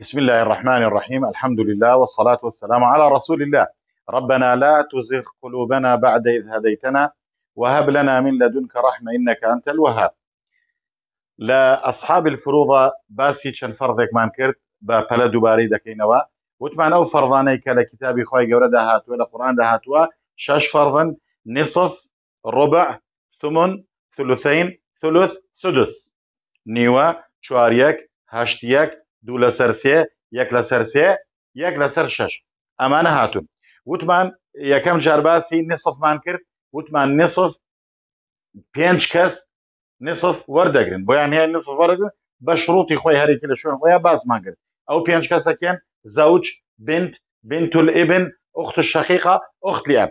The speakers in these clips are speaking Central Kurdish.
بسم الله الرحمن الرحيم الحمد لله والصلاة والسلام على رسول الله ربنا لا تزغ قلوبنا بعد إذ هديتنا وهب لنا من لدنك رحمة إنك أنت الوهاب لأصحاب الفروضة باسي شن فرضك من كرت بپلا دوباره دكينوا وتمعنا أو فرضاني كلا كتابي قورة دهاتوا لقرآن دهاتوا شاش فرضا نصف ربع ثمن ثلثین ثلث سدس نیوە چوار یەک هەشت یەک دوو لەسەر سێ یەک لەسەر سێ یەک لەسەر شەش ئەمانە هاتوون وتمان یەکەم جار باسی نسفمان کرد وتمان نسف پێنج کەس نسف وەردەگرن بۆیان هەیە نسف وەرەگرن بە شروعی خۆی هەرێکی لە شوێن خۆیان باسمان کرد ئەو پێنج کەسەکەن زەوج بنت بنت الابن اخت الشقیقە اخت لاب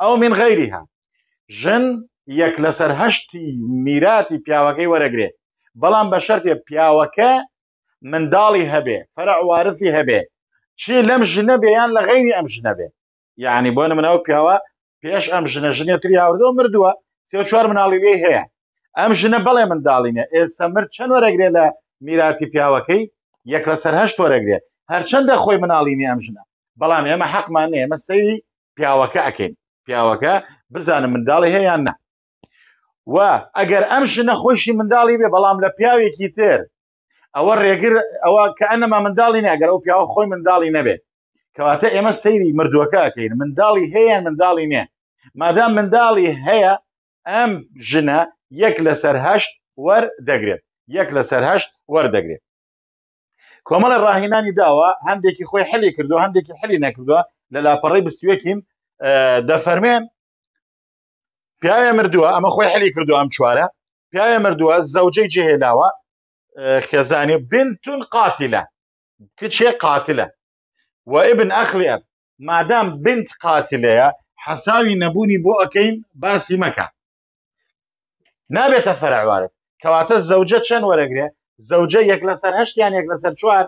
ئەو من غیرها ژن یەک لەسەر هەشتی میراتی پیاوەکەی وەرەگرێ بەڵام بە شەرتێ پیاوەکە منداڵی هەبێ فەرع وارثی هەبێ چی لەم ژنە بێ یان لە غیری ئەم ژنە بێ یعنی بۆ نمونە ئەو پیاوە پێش ئەم ژنە ژنێ تری هاوردەوە مردووە سێ و چوار مناڵی لێی هەیە ئەم ژنە بەڵێ منداڵینە ئێستا مرد چەند وەرەگرێ لە میراتی پیاوەکەی یەک لەسەر هەشت وەرەگرێ هەرچەندە خۆی مناڵینی ئەم ژنە بەڵام ئێمە حەقمان نێ ئێمە سەیری پیاوەکە ئەکەین پیاوەکە بزانم منداڵی هەیە یان نە و ئەگەر ئەم ژنە خۆشی منداڵی بێ بەڵام لە پیاوێکی تر ئەوە ڕێگر ئەوە کە ئەنەما منداڵی ناگەر ئەو پیاوە خۆی منداڵی نەبێت کەواتە ئێمە سەیری مردووەکەکەین منداڵی هەیە منداڵی نێ مادام منداڵی هەیە ئەم ژنە یەک لەسەر هەشت وەر دەگرێت یەک لەسەر هەشت وەردەگرێت کۆمەڵە ڕاهێنانی داوە هەندێکی خۆی حلی کردو هەندێکی حلی نەکردووە لە لاپەڕی بستوەکیم دەفەرمێن پیاوێ مردووە ئەمە خۆی حلی کردو ئەم چوارە پیاوێ مردووە زەوجەی جێهێناوە خێزانانی بنتون قاتلە کچێ قاتلە و ابن ئەخلێ مادام بنت قاتلەیە حەساوی نەبوونی بۆ ئەەکەین باسی مەکە نابێتە فەرعوارد کەواتە زەوجە چەند وەرەگرێ زەوجە یەک لەسەر هەشتیان یەک لەسەر چوار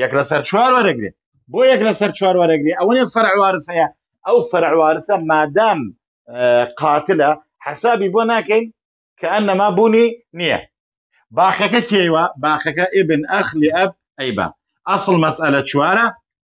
یەک لەسەر چوار وەرەگرێ بۆ یەک لەسەر چوار وەرەگرێ ئەوەیە فەرعوارد هەیە ئەو فەرعوارسە مادام قاتلە حەسابی بۆ ناکەین کە ئەنەما بوونی نییە باخەکە کێوە باخەکە ئبن ئەخلی ئەب ئەیبا ئەسڵ مەسئلە چوارە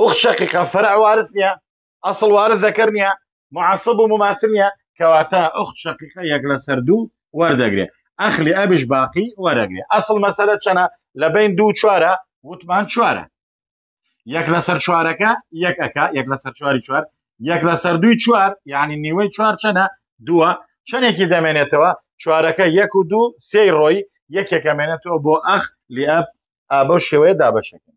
ئوخ شەقیقا فەرع وارث نییە ئەسڵ وارث دەکەر نییە معصب و مماثل نییە کەواتە ئوخ شەقیقە یەک لەسەر دوو وەردەگرێ ئەخلی ئەبش باقی وەرەگرێ ئەسڵ مەسەلە چەنە لە بین دوو چوارە وتمان چوارە یەک لەسەر چوارەکە یەک ئەک یەک لەسەر چواری چوار یەک لەسەر دووی چوار یعنی نیوەی چوار چەنە دووە چەندێکی دەمێنێتەوە چوارەکە یەک و دوو سێ ڕۆی یەکێکە مێنێتەوە بۆ ئەخ لێ ئابە شێوەیە دابەشەکەن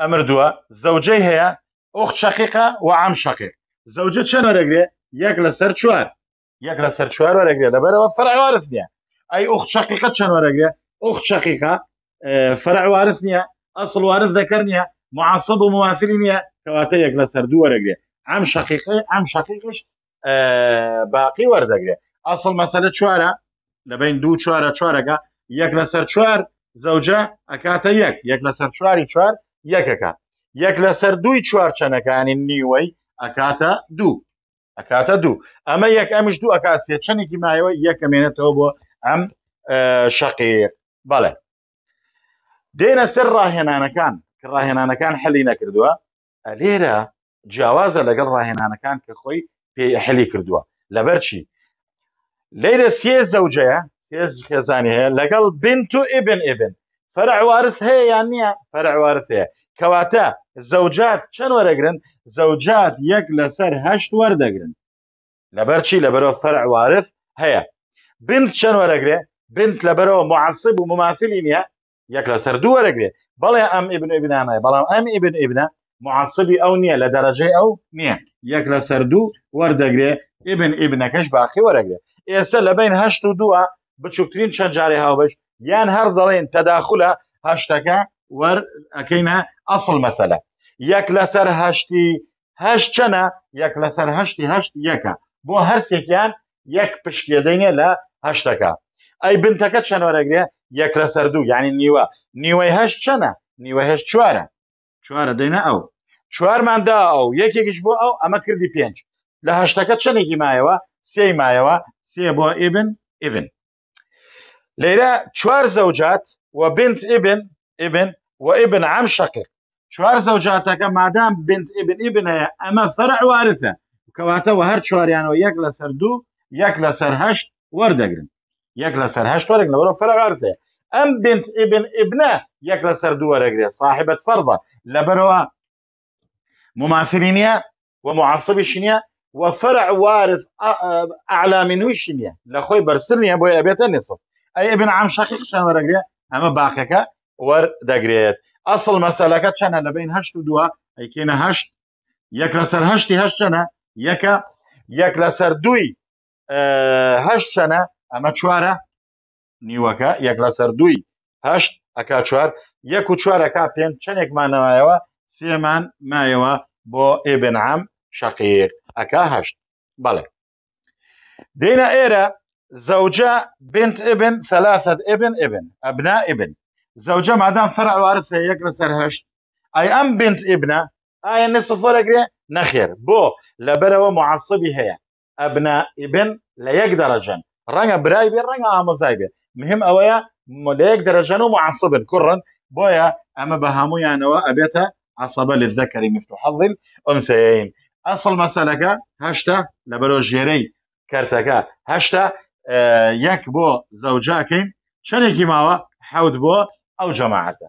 ئەمردووە زەوجەی هەیە ئۆخ شەقیقە و ئەم شەقێ زەوجە چەند وەرەگرێ یەک لەسەر چوار یەک لەسەر چوار وەرەگرێ لەبەرەوە فەرعوارث نییە ئەی ئۆخ شەقیقە چەند وەرەگرێ ئۆخ شەقیقە فەرعوارث نییە ئەسڵ وارث دەکەر نییە معصب و موافری نییە کەواتە یەک لەسەر دوو وەرەگرێ ئەم شەقیقە ئەم شەقیقش باقی وەردەگرێت ئاسڵ مەسەلە چوارە لە بین دوو چوارە چوارەکە یەک لەسەر چوار زەوجە ئەکاتە یەک یەک لەسەر چواری چوار یەکەکە یەک لەسەر دووی چوار چەنەکانی نیوەی ئەکاتە دوو ئەکاتە دوو ئەمە یەک ئەمیش دوو ئەکات سێ چەندێکی مایەوە یەکەمێنێتەوە بۆ ئەم شەقیر بەڵێ دێنە سەر ڕاهێنانەکان کە ڕاهێنانەکان حەلی نەکردووە لێرە جیاوازە لەگەڵ ڕاهێنانەکان کە خۆی پێحلی کردووە لەبەرچی لەیرە سێ زەوجەیە سێز خێزانی هەیە لەگەڵ بنت و ئبن ئبن فەرعوارث هەیە یان نییە فەرعوارث هەیە کەواتە زەوجات چەند وەرەگرن زەوجات یەک لەسەر هەشت وەردەگرن لەبەرچی لەبەرەوە فەرعوارث هەیە بنت چەند وەرەگرێ بنت لەبەرەوە معسب و مماثلی نییە یەک لەسەر دوو وەرەگرێ بەڵێ ئەم ئیبن ئیبنانای بەڵام ئەم ئیبن ئیبنە معسبی ئەو نییە لە دەرەجەی ئەو نییە یەک لەسەر دوو وەردەگرێ ئیبن ئیبنەکەش باقی وەرەگرێ ئێستا لە بین هەشت و دووە بچووکترین چەند جارێ هاوبەش یان هەر دەڵێن تەداخولە هەشتەکە وەر ئەەکەینە ئەسڵ مەسەلە یەک لەسەر هەشتی هەشت چەنە یەک لەسەر هەشتی هەشت یەکە بۆ هەرسێکیان یەک پشکێ دەینێ لە هەشتەکە ئەی بنتەکە چەنۆرەگرێ یەک لەسەر دوو یعنی نیوە نیوەی هەشت چەنە نیوە هەشت چوارە چوارە دەینە ئەو چوارماندا ئەو یەکێکیش بۆ ئەو ئەمە کردی پێنج لە هەشتەکە چەندێکی مایەوە سێ مایەوە سێ بۆ ئیبن ئیبن لێرە چوار زەوجات و بنت ئبن ئبن و ئبن عام شەقیق چوار زەوجاتەکە مادام بنت ئبن ئبن هەیە ئەمە فەرع وارثە کەواتە وە هەر چواریانەوە یەک لەسەر دوو یەک لەسەر هەشت وەردەگرن یەک لەسەر هەشت وەرگ لەوەرە فەرع وارثەیە ئەم بنت ئبن ئبنە یەک لەسەر دوو وەرەگرێت صاحبەت فەرضە لەبەرەوە مماثلی نییە و معاصبیش نییە و فرع وارث اعلا منهوش نییە لە خۆی بەرسر نییە بۆی ئەبێتە نصف ئەی ابن عام شقیق شان وەرەگرێ ئەمە باقەکە وەردەگرێت ئەسڵ مەسەلەکە چەنە لە بین هەشت و دووە ئەیکێنە هەشت یەک لەسەر هەشتی هەشت چەنە یەکە یەک لەسەر دووی هەشت چەنە ئەمە چوارە نیوەکە یەک لەسەر دووی هەشت ئەکا چوار یەک و چوار ئەکا پێنج چەندێک مانەوایەوە سێمان مایەوە بۆ ئێبن عام شەقیق ئەکا هەشت بەڵێ دێنە ئێرە زەوجە بنت ئبن ثلاثة ئبن ئبن ئەبنا ئبن زەوجە مادام فەرع وارثە یەک لەسەر هەشت ئای ئەم بنت ئبنە ئایا نصف وەرەگرێ نەخێر بۆ لەبەرەوە معصبی هەیە ئەبنا ئیبن لە یەک دەرەجەن ڕەنگە برای بێ ڕەنگە ئامۆزای بێ مهم ئەوەیە لە یەک دەرەجەن و معسبن کوڕن بۆیە ئەمە بە هەمویانەوە ئەبێتە عصبە للذكر مثل حظ الانثيين ئەسڵ مەسەلەکە هەشتا لە بەرۆ ژێرەی کەرتەکە هەشتا یەک بۆ زەوجاکەین چەندێکی ماوە حەوت بۆ ئەو جەماعەتە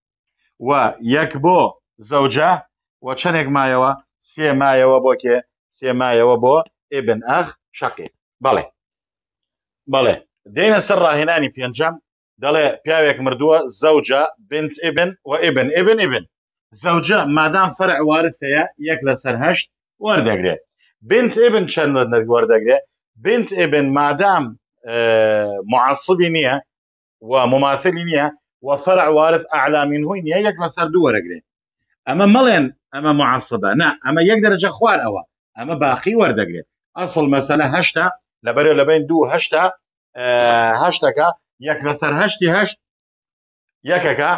و یەک بۆ زەوجە و چەنێک مایەوە سێ مایەوە بۆ کێ سێ مایەوە بۆ ئیبن ئەخ شەقیق بەڵێ بەڵێ دێنە سەر ڕاهێنانی پێنجەم دەڵێ پیاوێک مردووە زەوجە بنت ئیبن و ئیبن ئیبن ئیبن زەوجە مادام فەرع وارث هەیە یەک لەسەر هەشت وەردەگرێت بنت ئبن چەند وەردەگرێ بنت ئبن مادام مععسبی نییە و مماثلی نییە و فەرع وارث ئەعلا منهوی نییە یەک لەسەر دوو وەرەگرێ ئەمە مەڵێن ئەمە معصبە نا ئەمە یەک دەرەجە خوار ئەوە ئەمە باقی وەردەگرێت ئەسڵ مەسەلە هەشتا لەبەرێ لەبین دوو هەشتا هەشتەکە یەک لەسەر هەشتی هەشت یەکەکە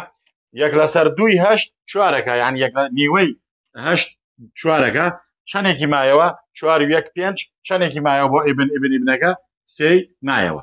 یەک لەسەر دووی هەشت چوارەکە یان یەک نیوەی هەشت چوارەکە چەندێکی مایەوە چوار یەک پێنج چەندێکی مایەوە بۆ ئیبن ئیبن ئیبنەکە سێ مایەوە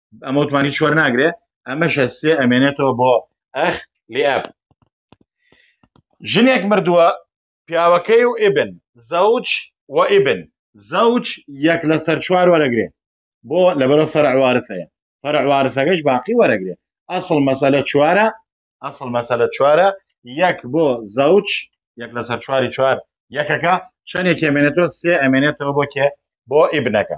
ئەمە وتمانی چوەر ناگرێ ئەمەشە سێ ئەمێنێتەوە بۆ ئەخ لێ ئەب ژنێک مردووە پیاوەکەی و ئبن زەوج و ئبن زەوج یەک لەسەر چوار وەرەگرێ بۆ لەبەرە فەرعوارثەیە فەرعوارثەکەش باقی وەرەگرێ ئەسڵ مەسەلە چوارە ئەسڵ مەسەلە چوارە یەک بۆ زەوج یەک لەسەر چواری چوار یەکەکە شەنێک ئەمێنێتەوە سێ ئەمێنێتەوە بۆ کێ بۆ ئیبنەکە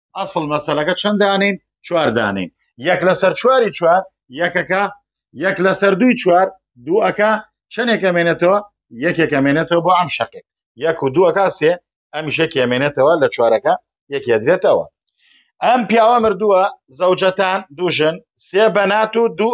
ئەسڵ مەسەلەکە چەند دانین چوار دانین یەک لەسەر چواری چوار یەکەکە یەک لەسەر دووی چوار دووەکە چەندێکە مێنێتەوە یەکێکە مێنێتەوە بۆ ئەم شەقێک یەک و دووەکە سێ ئەمیشەکێ مێنێتەوە لە چوارەکە یەکێ دێتەوە ئەم پیاوە مردووە زەوجەتان دوژن سێ بەنات و دوو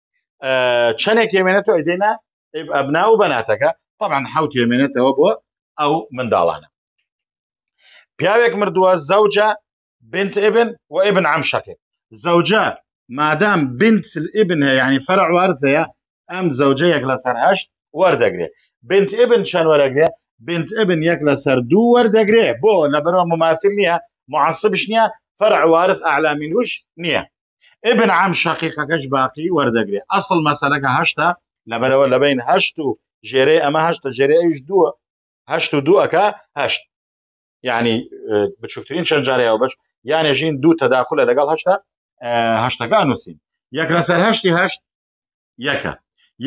چەندێک هێمێنێتەوە ئەدێنا ئەبنا و بەناتەکە طبعا حوت هێمێنێتەوە بۆ ئەو منداڵانە پیاوێک مردووە زەوجە بنت ابن و ابن عم شەکر زەوجە مادام بنت ابن هەیە ینی فەرع وارث هەیە ئەم زەوجە یەک لەسەر هەشت وەردەگرێ بنت ابن چەند وەرەگرێ بنت ابن یەک لەسەر دوو وەردەگرێ بۆ لە بەرەوە مماثل نییە معصبش نییە فەرع وارث ئەعلا منوش نییە ابن عم شقیقەکەش باقی وەردەگرێ ئەسڵ مەسەلەکە هەشتە لەبەرەوە لەبین هەشت و ژێرەی ئەمە هەشتە ژێرەی ئەوش دووە هەشت و دووەکە هەشت یعنی بچووکترین چەند جارەیە بەش یانێ ژین دوو تەداخلە لەگەڵ هەشتا هەشتەکان نووسین یەک لەسەر هەشتی هەشت یەکە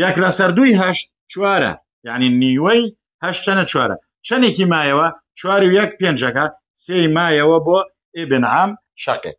یەک لەسەر دووی هەشت چوارە یعنی نیوەی هەشتەنە چوارە چەندێکی مایەوە چوار و یەک پێنجەکە سێ مایەوە بۆ ئبن عام شقێک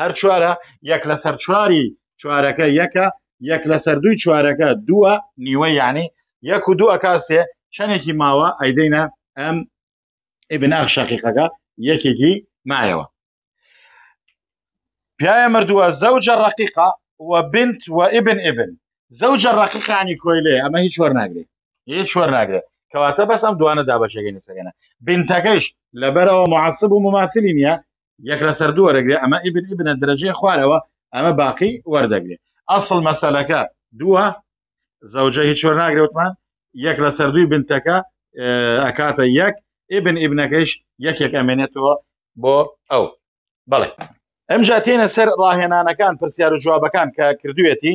هەر چوارە یەک لەسەر چواری چوارەکە یەکە یەک لەسەر دووی چوارەکە دووە نیوە یعنی یەک و دوو ئەکاسێ چەندێکی ماوە ئەیدەینە ئەم ئبن ئەخ شەقیقەکە یەکێکی مایەوە پیاە مردووە زەوجە ڕقیقا و بنت و ئبن ئبن زەوجە ڕقیقانی کۆیلێ ئەمە هیچ وەر ناگرێت هیچ وەر ناگرێت کەواتە بەس ئەم دوانە دابەشەکەی نسەگەنە بنتەکەش لەبەرەوە معسب و مماثلی نیە یەک لەسەر دوو وەرەگرێ ئەمە ئیبن ئیبنە درەجەی خوارەوە ئەمە باقی وەردەگرێ ئەسڵ مەسەلەکە دووە زەوجە هیچ وەر ناگرێ وتمان یەک لەسەر دووی بنتەکە ئەکاتە یەک ئیبن ئیبنەکەیش یەکێک ئەمێنێتەوە بۆ ئەو بەڵێ ئەمجا تێنە سەر ڕاهێنانەکان پرسیار و جوابەکان کە کردوێتی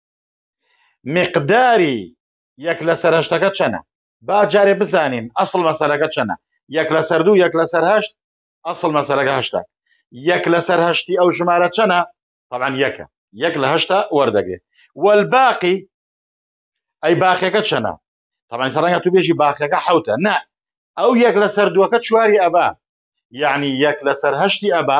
مقداری یەک لەسەر هەشتەکە چەنە با جارێ بزانین ئەسڵ مەسەلەکە چەنە یەک لەسەر دوو یەک لەسەر هەشت ئەسڵ مەسەلەکە هەشتا یەک لەسەر هەشتی ئەو ژمارە چەنە طبعاان یەکە یەک لە هەشتا وەردەگرێت والباقی ئەی باخەکە چەنە طبعا سەرەنگە تو بێژی باخەکە حوتە نا ئەو یەک لەسەر دووەکە چواری ئەبا یعنی یەک لەسەر هەشتی ئەبا